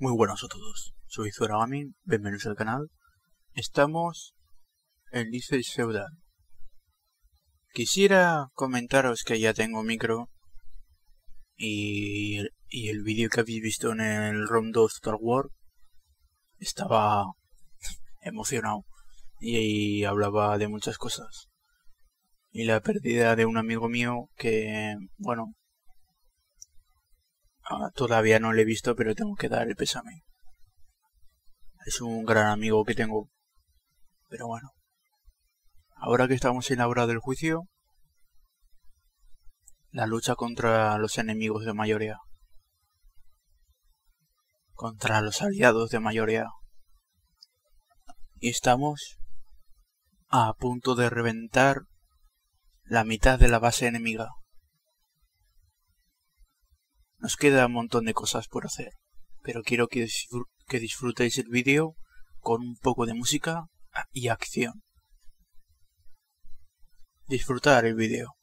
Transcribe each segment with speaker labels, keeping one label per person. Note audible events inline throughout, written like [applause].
Speaker 1: Muy buenos a todos, soy Gaming, bienvenidos al canal. Estamos en Lice Feudal. Quisiera comentaros que ya tengo micro y, y el vídeo que habéis visto en el ROM 2 Total War estaba emocionado y, y hablaba de muchas cosas. Y la pérdida de un amigo mío que, bueno, Ah, todavía no lo he visto, pero tengo que dar el pésame. Es un gran amigo que tengo. Pero bueno. Ahora que estamos en la hora del juicio, la lucha contra los enemigos de mayoría. Contra los aliados de mayoría. Y estamos a punto de reventar la mitad de la base enemiga. Nos queda un montón de cosas por hacer, pero quiero que, disfrutéis el vídeo con un poco de música y acción. Disfrutar el vídeo.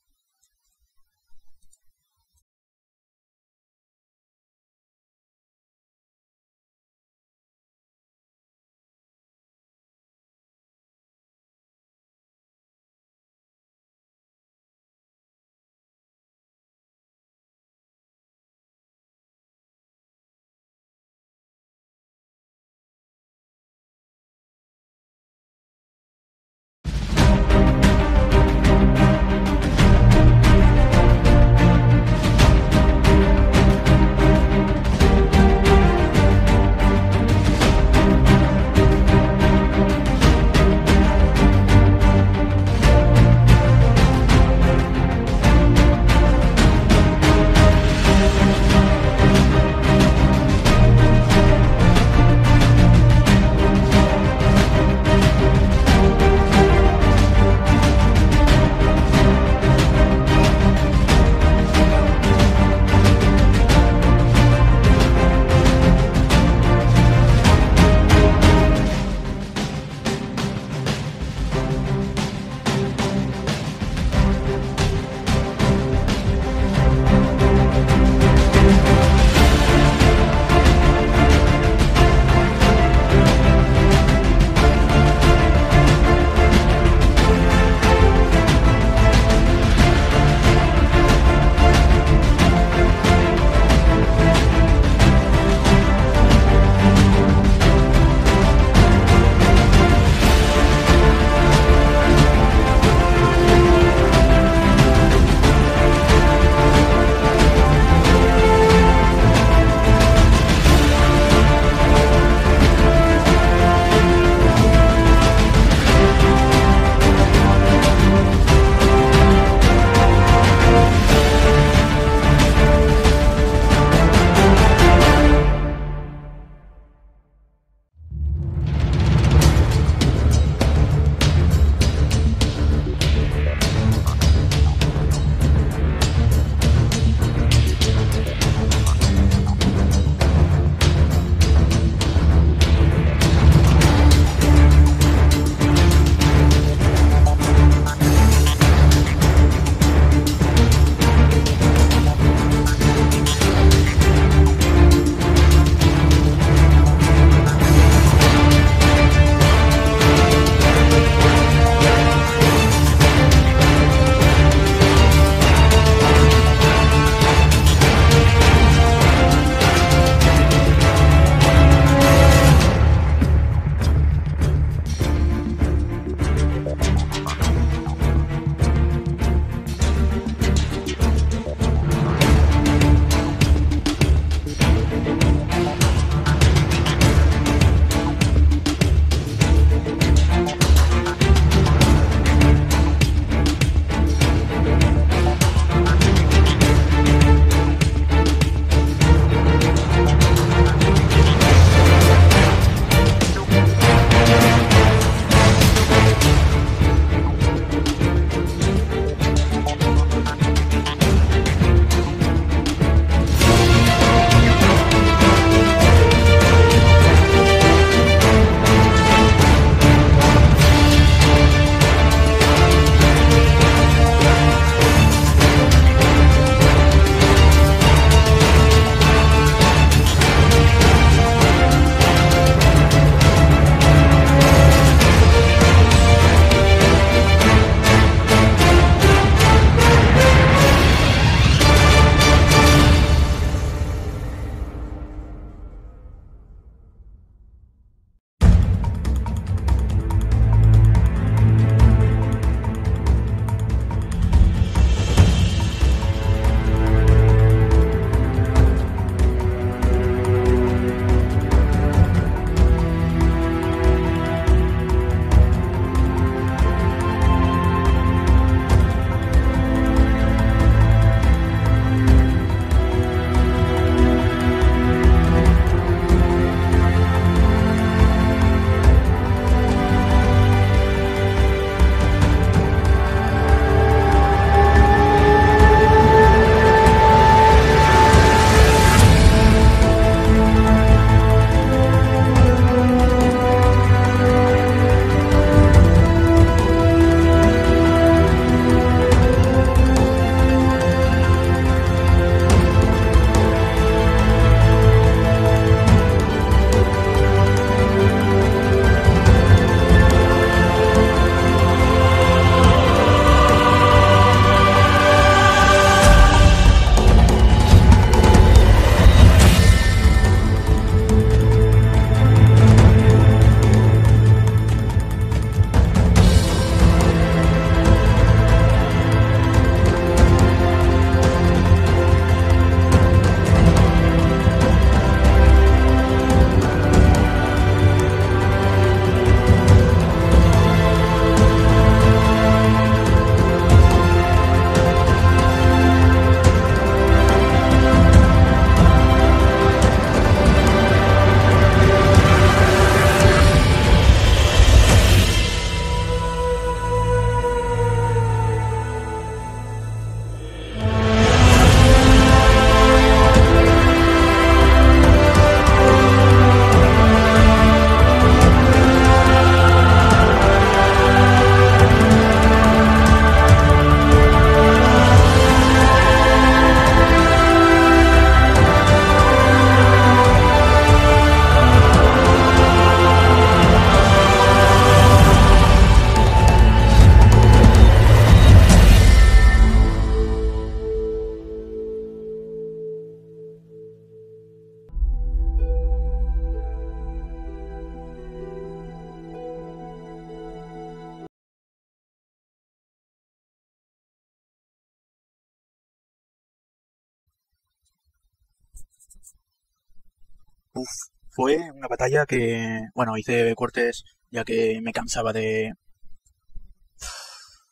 Speaker 1: Fue una batalla que, bueno, hice cortes ya que me cansaba de...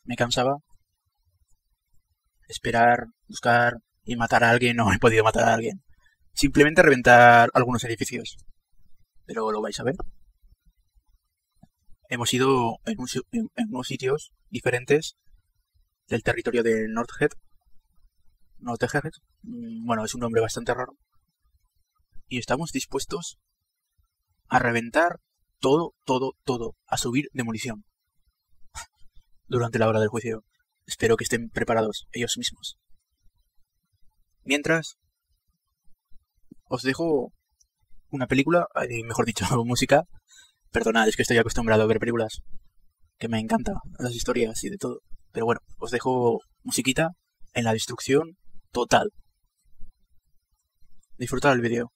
Speaker 1: Me cansaba esperar, buscar y matar a alguien. [laughs] No he podido matar a alguien. Simplemente reventar algunos edificios. Pero lo vais a ver. Hemos ido en, unos sitios diferentes del territorio de Northhead. Northhead. Mm, bueno, es un nombre bastante raro. Y estamos dispuestos a reventar todo, todo, todo. A subir demolición. [laughs] Durante la hora del juicio. Espero que estén preparados ellos mismos. Mientras, os dejo una película, mejor dicho, [laughs] música. Perdonad, es que estoy acostumbrado a ver películas que me encantan, las historias y de todo. Pero bueno, os dejo musiquita en la destrucción total. Disfrutar el vídeo.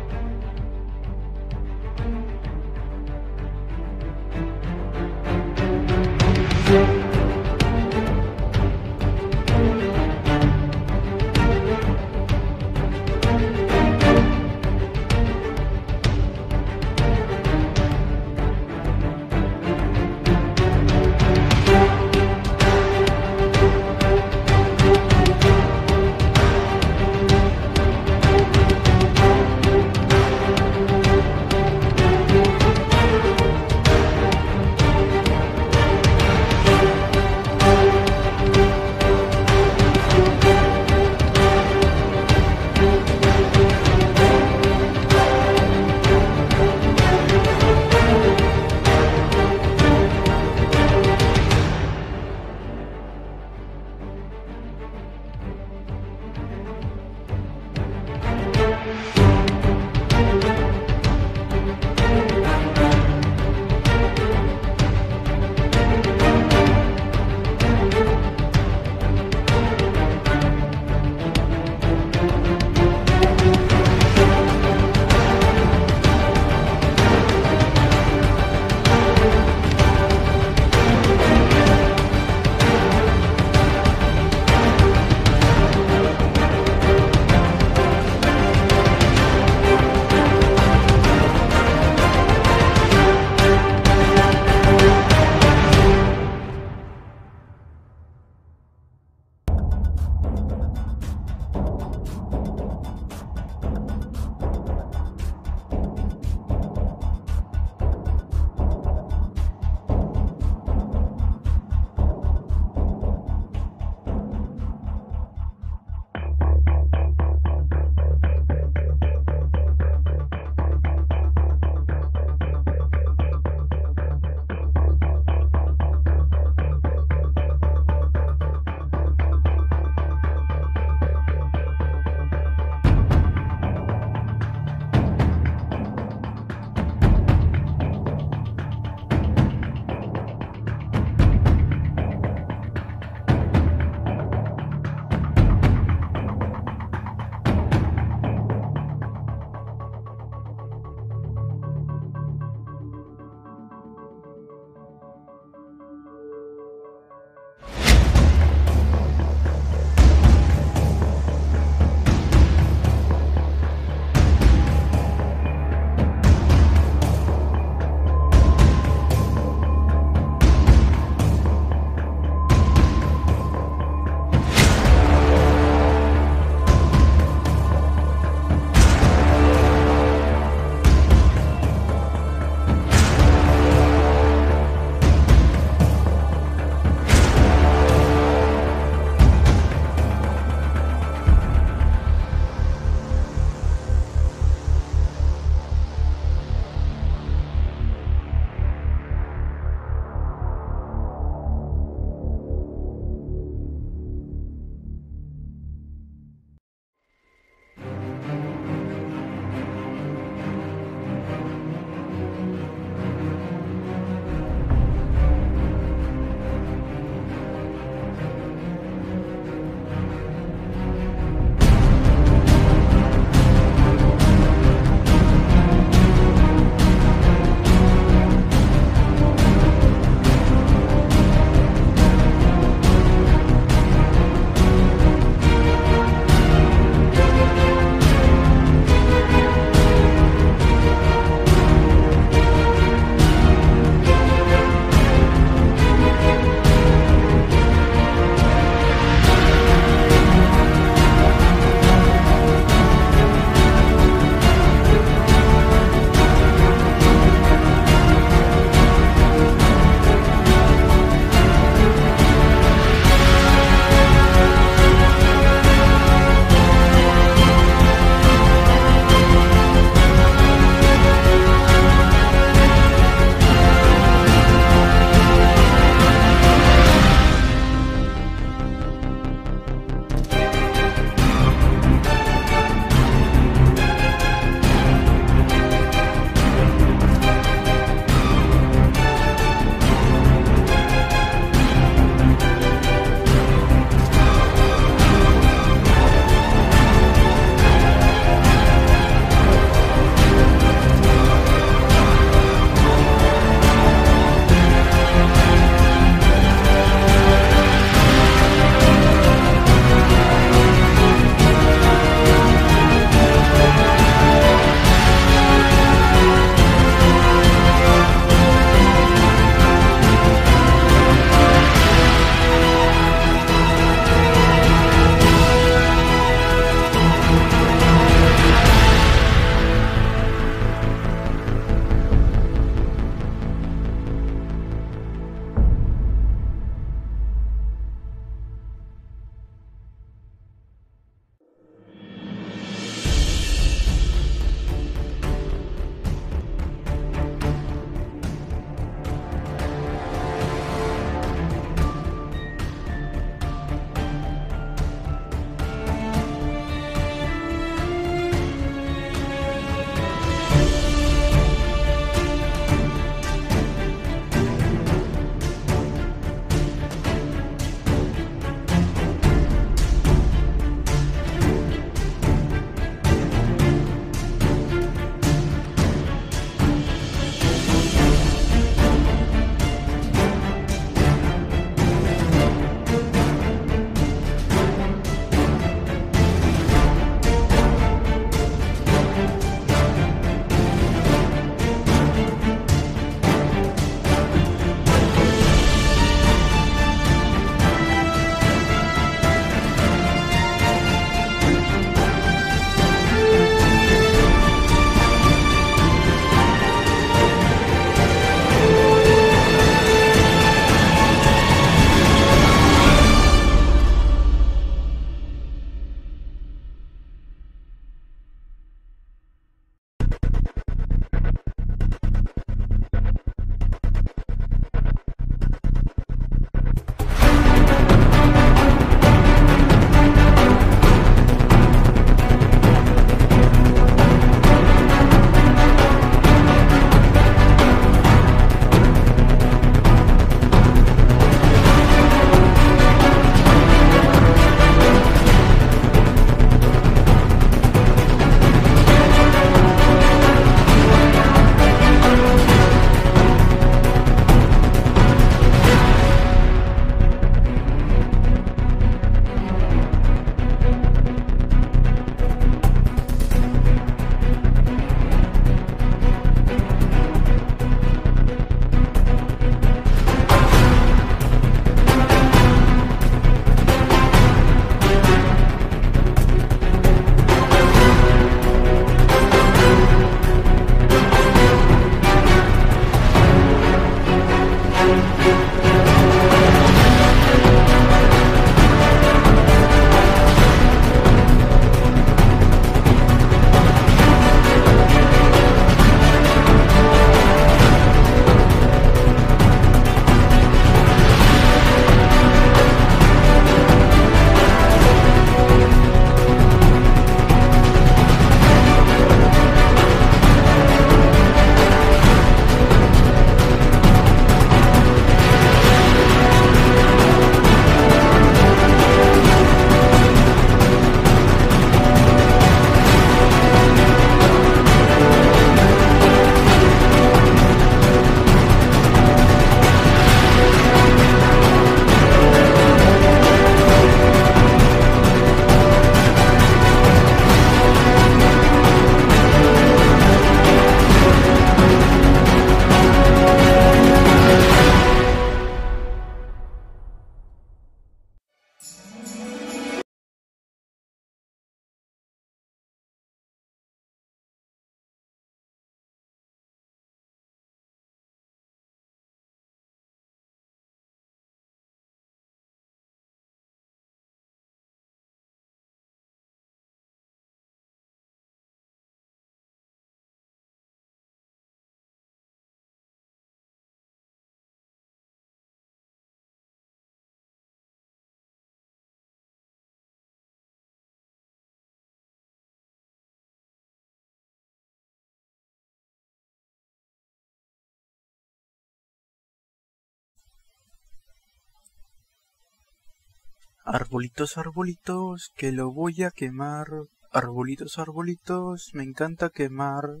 Speaker 1: Arbolitos, arbolitos, que lo voy a quemar. Arbolitos, arbolitos, me encanta quemar.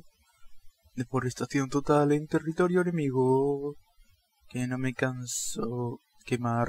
Speaker 1: Deforestación total en territorio enemigo. Que no me canso quemar.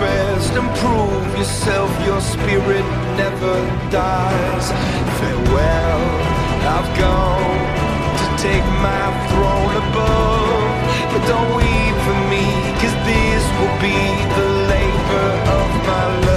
Speaker 2: Rest and prove yourself. Your spirit never dies. Farewell, I've gone to take my throne above. But don't weep for me, cause this will be the labor of my love.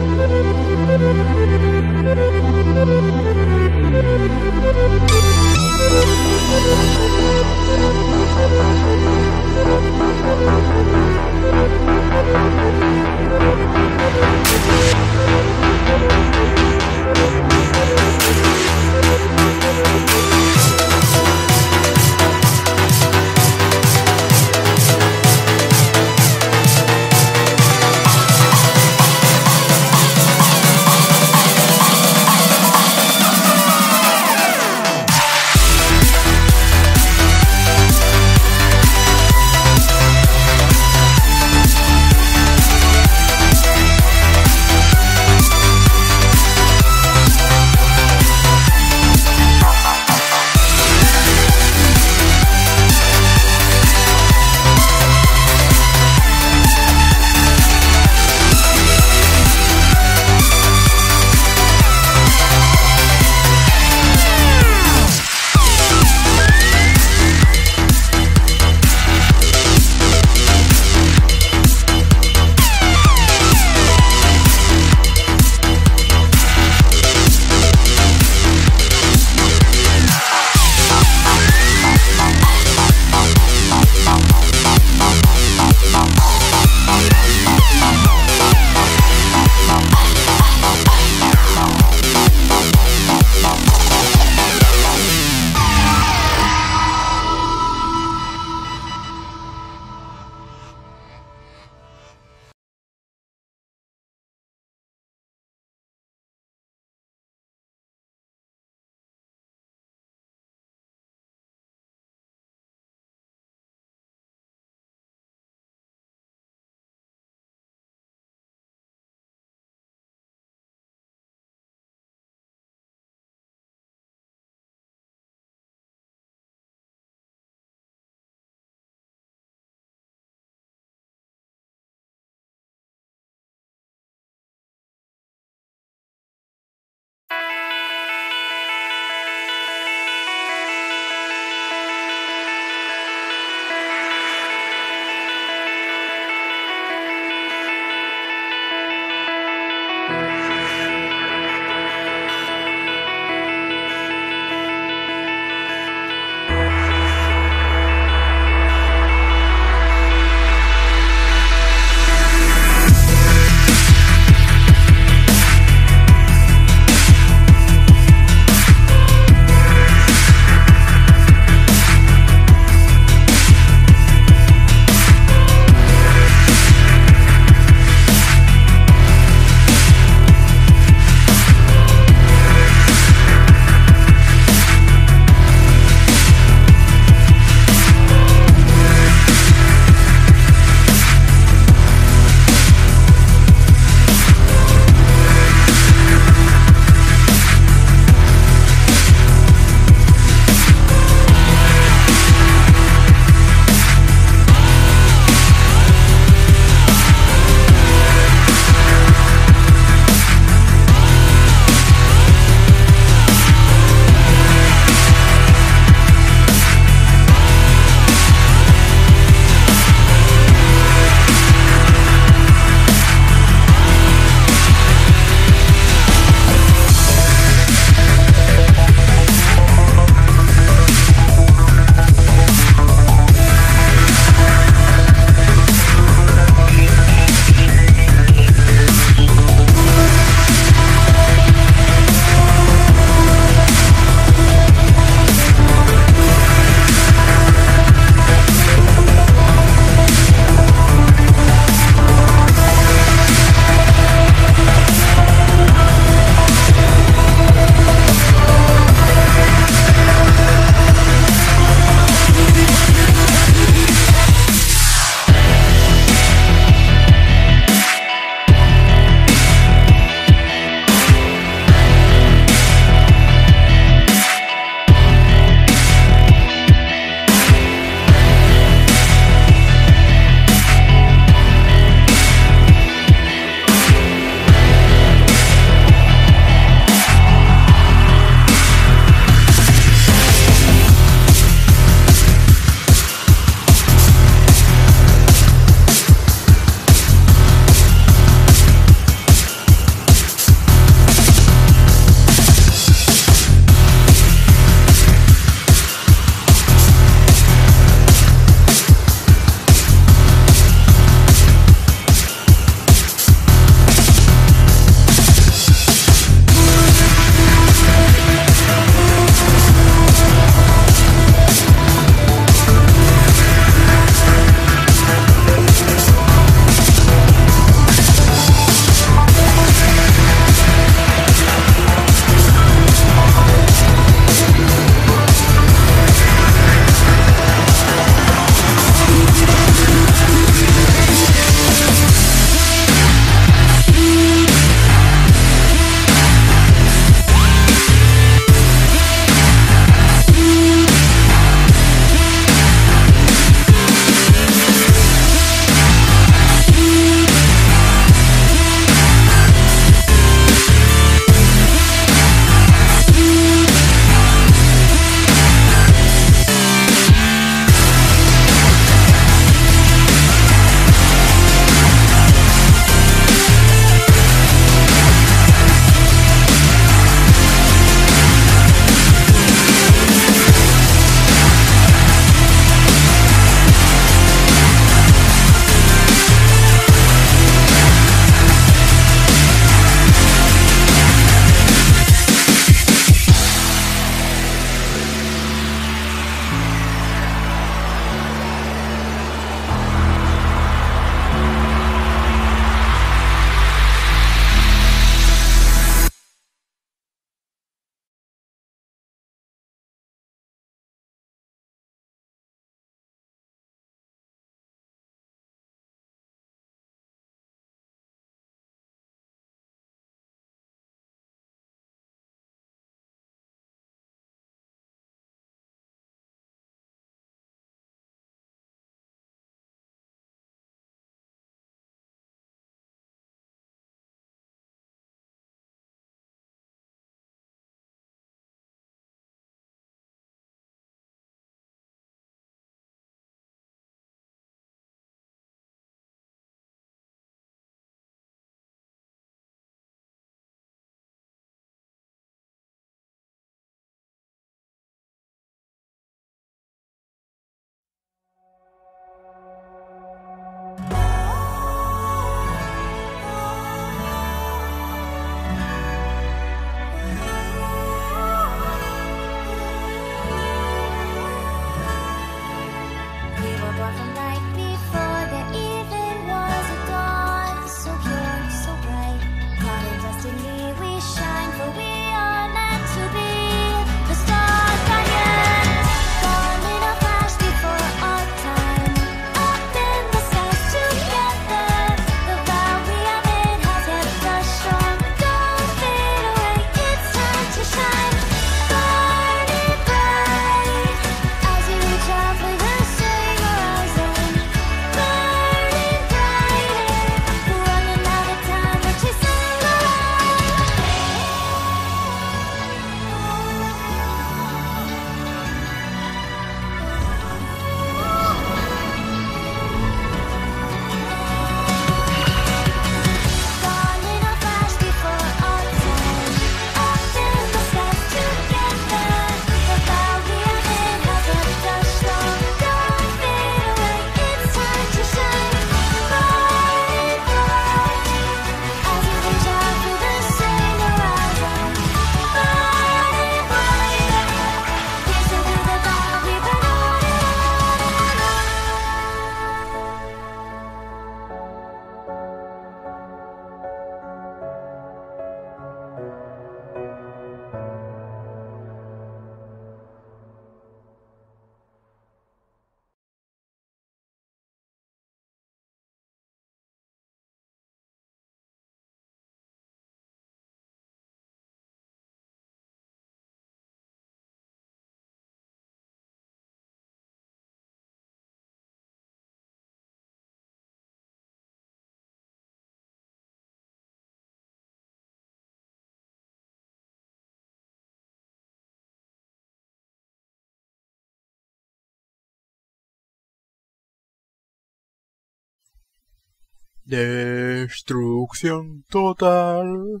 Speaker 1: Destrucción total.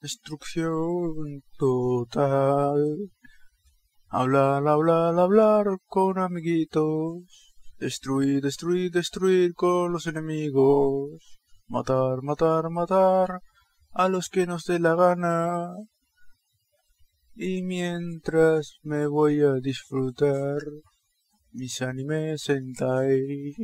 Speaker 1: Destrucción total. Hablar, hablar, hablar con amiguitos. Destruir, destruir, destruir con los enemigos. Matar, matar, matar a los que nos dé la gana. Y mientras me voy a disfrutar mis animes sentai.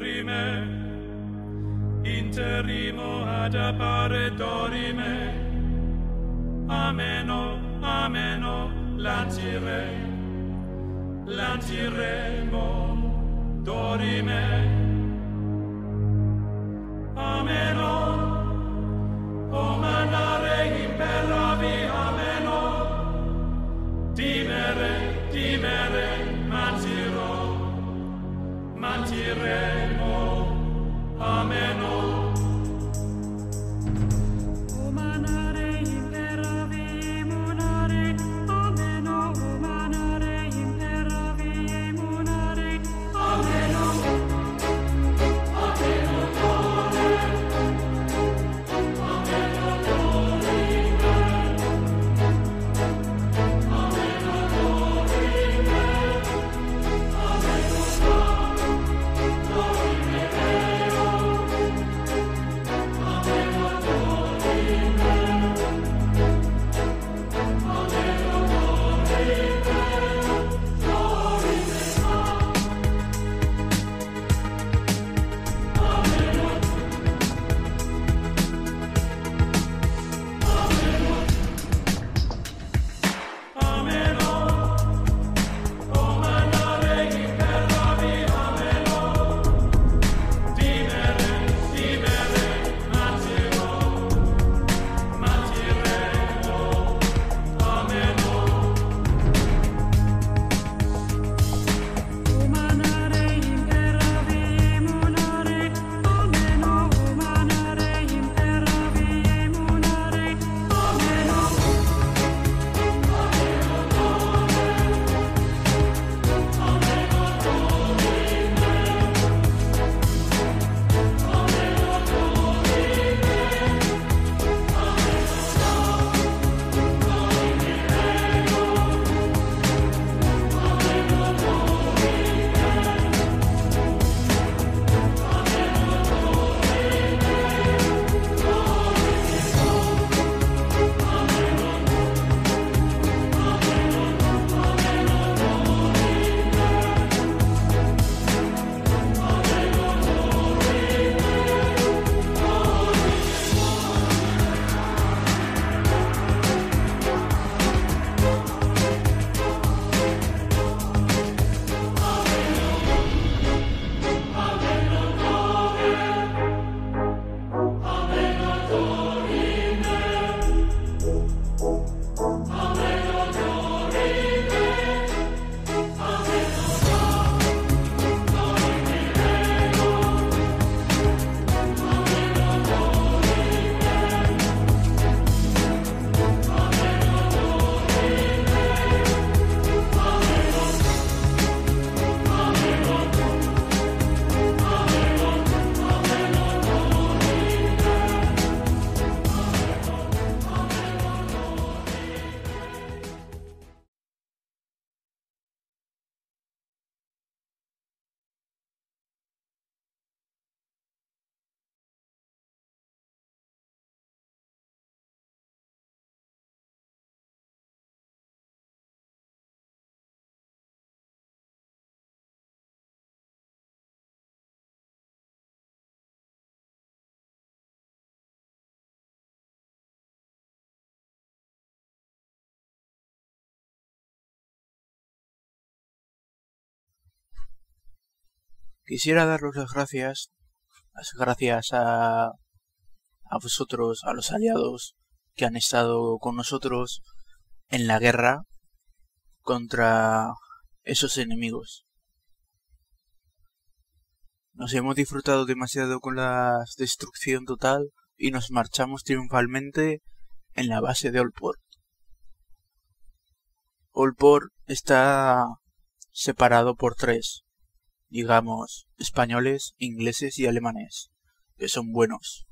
Speaker 3: Dorime, interimo ad appare dorime, ameno, ameno, lancire, lanciremo, dorime,
Speaker 1: Quisiera daros las gracias, las gracias a, a vosotros, a los aliados que han estado con nosotros en la guerra contra esos enemigos. Nos hemos disfrutado demasiado con la destrucción total y nos marchamos triunfalmente en la base de Olport. Olport está separado por tres, digamos, españoles, ingleses y alemanes, que son buenos.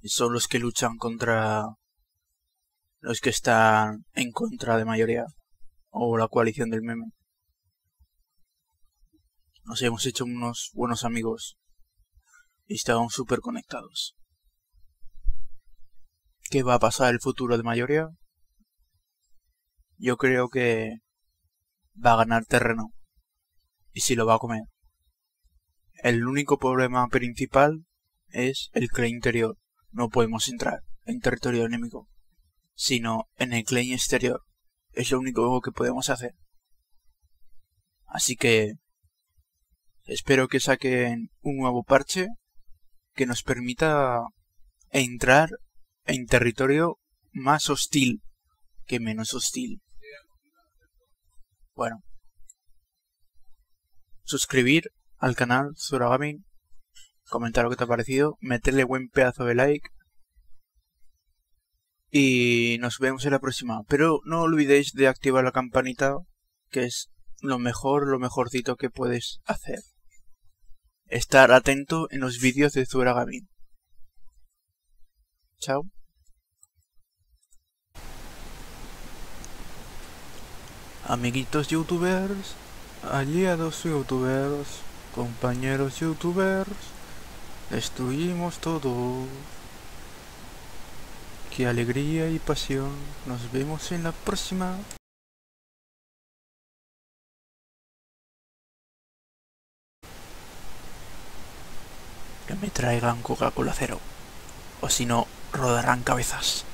Speaker 1: Y son los que luchan contra los que están en contra de mayoría, o la coalición del meme. Nos hemos hecho unos buenos amigos y estábamos súper conectados. ¿Qué va a pasar el futuro de mayoría? Yo creo que va a ganar terreno. Y si lo va a comer. El único problema principal es el clay interior. No podemos entrar en territorio enemigo, sino en el clay exterior. Es lo único que podemos hacer. Así que espero que saquen un nuevo parche que nos permita entrar en territorio más hostil que menos hostil. Bueno. Suscribir al canal Zuragaming. Comentar lo que te ha parecido. Meterle buen pedazo de like. Y nos vemos en la próxima. Pero no olvidéis de activar la campanita. Que es lo mejor, lo mejorcito que puedes hacer. Estar atento en los vídeos de Zuragaming. Chao. Amiguitos youtubers, aliados youtubers, compañeros youtubers, destruimos todo. Qué alegría y pasión. Nos vemos en la próxima. Que me traigan Coca-Cola cero. O si no, rodarán cabezas.